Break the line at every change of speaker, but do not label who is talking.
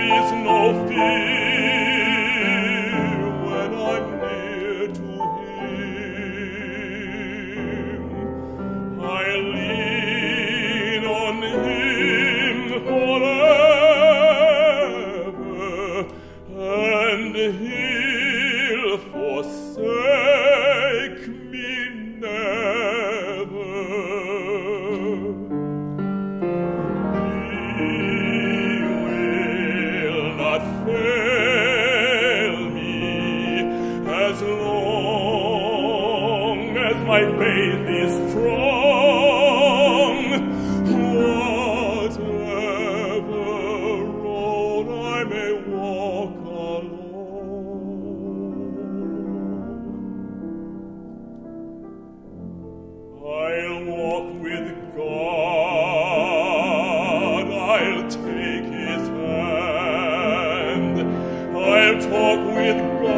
is no fear when I'm near to him. I lean on him forever, and he'll forsake my faith is strong. Whatever road I may walk alone, I'll walk with God. I'll take His hand. I'll talk with God.